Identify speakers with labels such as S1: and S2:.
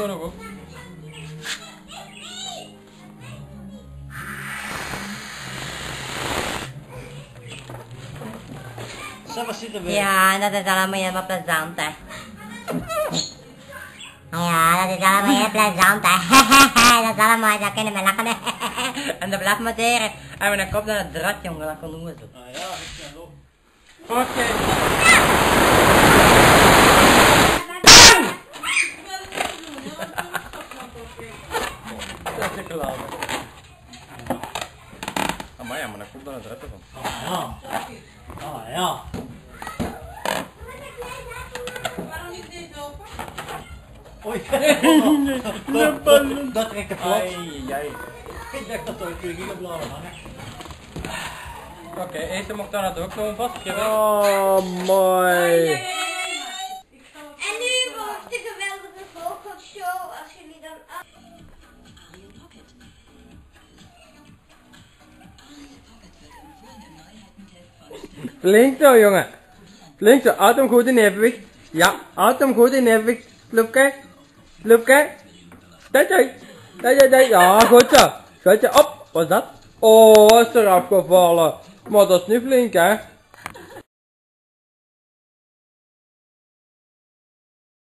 S1: Kom nog op.
S2: Zo, waar zitten we?
S3: Ja, dat is allemaal helemaal plezant, hè. Ja, dat is allemaal heel plezant, hè. dat is allemaal, daar kunnen we lachen, hè. En dat blijft maar deren. En dan komt naar het drat, jongen, dat kon doen we zo.
S2: Ah ja, ik ben op.
S1: Oké. Dat is klaar. Amai, ja, maar dan komt dan het reppen van.
S2: Ah ja. Ah ja. Oei. dat, dat, dat trekt de plot.
S1: Ai, ai.
S2: Ik dacht dat er terug hier blijven hangen.
S1: Oké, eten mag dan het ook gewoon vast.
S4: Oh, mooi.
S5: En nu wordt de geweldige vogelshow als jullie dan af...
S4: Flink zo, jongen. Flink zo. Adem goed in evenwicht. Ja, adem goed in evenwicht. Sloepke. Sloepke. Dat is, dat Ja, goed zo. Goed zo. Op. Wat is dat? Oh, is er afgevallen. Maar dat is niet flink, hè.